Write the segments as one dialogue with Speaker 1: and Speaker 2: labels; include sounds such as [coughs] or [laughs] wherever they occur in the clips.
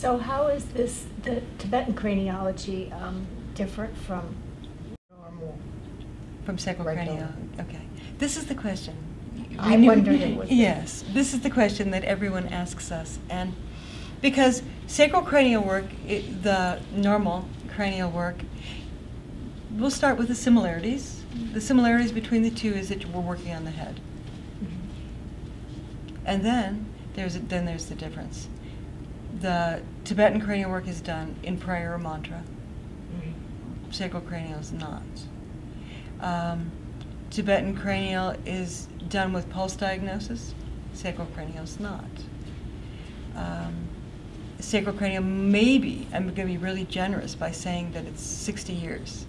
Speaker 1: So how is this, the Tibetan craniology um, different from normal?
Speaker 2: From sacral cranial. Okay. This is the question.
Speaker 1: I wondered it [laughs]
Speaker 2: Yes, this is the question that everyone asks us, and because sacral cranial work, i the normal cranial work, we'll start with the similarities. The similarities between the two is that we're working on the head, and then there's then there's the difference. The Tibetan cranial work is done in prayer or mantra. Sacral cranial is not. Um, Tibetan cranial is done with pulse diagnosis. Sacral cranial is not. Um, sacral cranial, maybe, I'm going to be really generous by saying that it's 60 years.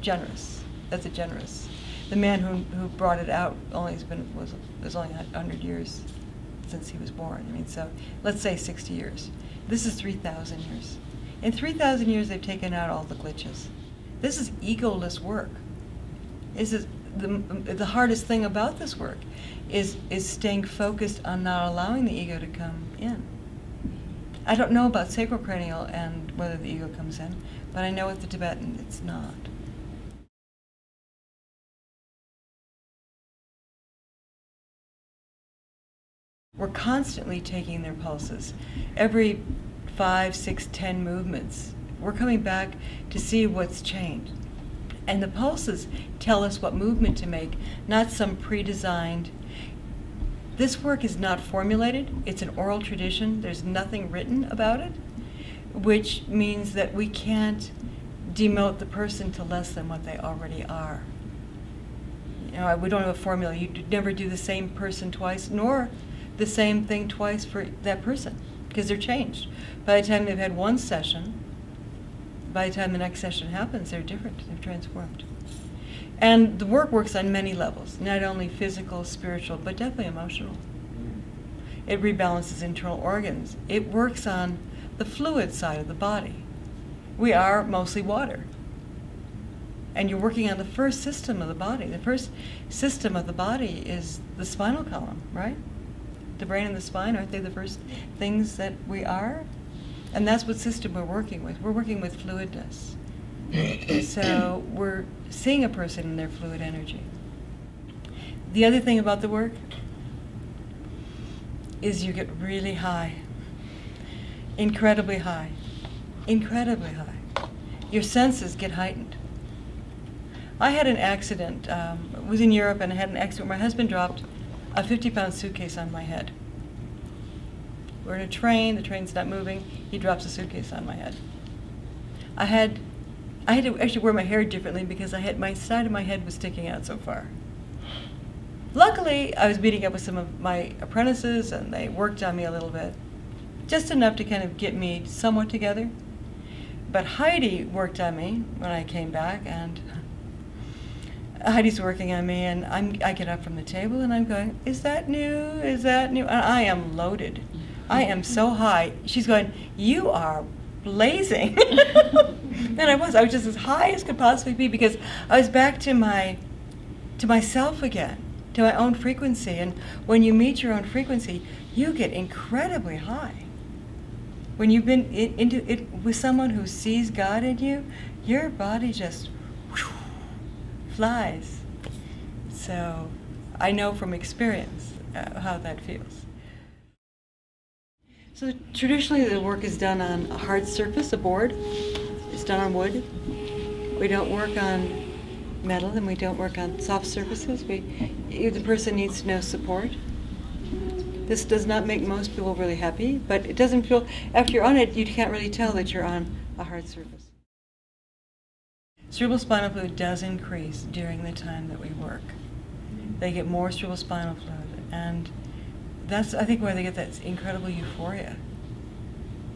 Speaker 2: Generous. That's a generous. The man who, who brought it out only has been was was only 100 years since he was born. I mean, so let's say 60 years. This is 3,000 years. In 3,000 years, they've taken out all the glitches. This is egoless work. This is the, the hardest thing about this work is is staying focused on not allowing the ego to come in. I don't know about sacrocranial and whether the ego comes in, but I know with the Tibetan it's not. We're constantly taking their pulses. Every five, six, ten movements, we're coming back to see what's changed. And the pulses tell us what movement to make, not some pre designed. This work is not formulated, it's an oral tradition, there's nothing written about it, which means that we can't demote the person to less than what they already are. You know, we don't have a formula. You never do the same person twice, nor the same thing twice for that person, because they're changed. By the time they've had one session, by the time the next session happens, they're different, they're transformed. And the work works on many levels, not only physical, spiritual, but definitely emotional. It rebalances internal organs. It works on the fluid side of the body. We are mostly water. And you're working on the first system of the body. The first system of the body is the spinal column, right? The brain and the spine, aren't they the first things that we are? And that's what system we're working with. We're working with fluidness. [coughs] so we're seeing a person in their fluid energy. The other thing about the work is you get really high, incredibly high, incredibly high. Your senses get heightened. I had an accident, um, I was in Europe and I had an accident my husband dropped a 50 pound suitcase on my head. We're in a train, the train's not moving, he drops a suitcase on my head. I had, I had to actually wear my hair differently because I had, my side of my head was sticking out so far. Luckily, I was meeting up with some of my apprentices and they worked on me a little bit. Just enough to kind of get me somewhat together. But Heidi worked on me when I came back and Heidi's working on me and I'm, I get up from the table and I'm going, is that new? Is that new? And I am loaded. I am so high. She's going, you are blazing. [laughs] and I was. I was just as high as could possibly be because I was back to my to myself again, to my own frequency. And when you meet your own frequency, you get incredibly high. When you've been in, into it with someone who sees God in you, your body just flies. So I know from experience uh, how that feels. So traditionally the work is done on a hard surface, a board. It's done on wood. We don't work on metal and we don't work on soft surfaces. We, the person needs know support. This does not make most people really happy, but it doesn't feel, after you're on it, you can't really tell that you're on a hard surface. Cerebral spinal fluid does increase during the time that we work. Mm-hmm. They get more cerebral spinal fluid, and that's, I think, where they get that incredible euphoria.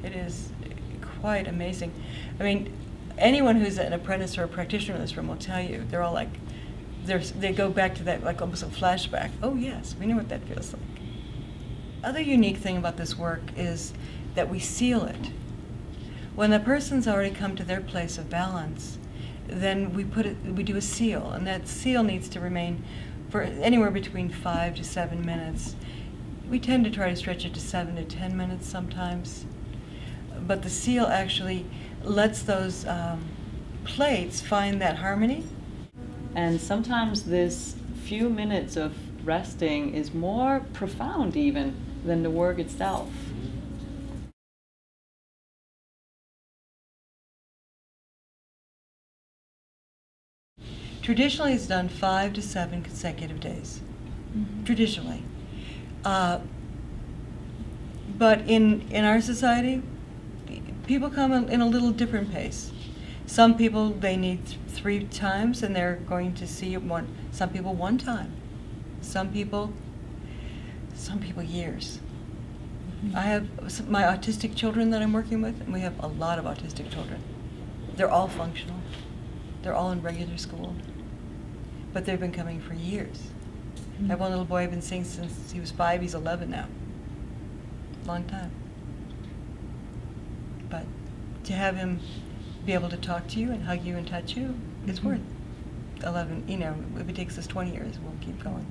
Speaker 2: It is quite amazing. I mean, anyone who's an apprentice or a practitioner in this room will tell you, they're all like, they go back to that, like almost a flashback. Oh, yes, we know what that feels like. Other unique thing about this work is that we seal it. When a person's already come to their place of balance, then we put it, we do a seal, and that seal needs to remain for anywhere between five to seven minutes. We tend to try to stretch it to seven to ten minutes sometimes. but the seal actually lets those um, plates find that harmony.
Speaker 3: And sometimes this few minutes of resting is more profound even than the work itself.
Speaker 2: Traditionally, it's done five to seven consecutive days. Traditionally. Uh, but in, in our society, people come in, in a little different pace. Some people, they need th- three times and they're going to see it one, some people one time. Some people, some people years. I have my autistic children that I'm working with, and we have a lot of autistic children. They're all functional. They're all in regular school. But they've been coming for years. I have one little boy I've been seeing since he was five, he's 11 now. Long time. But to have him be able to talk to you and hug you and touch you, it's
Speaker 1: Mhm.
Speaker 2: worth 11. You know, if it takes us 20 years, we'll keep going.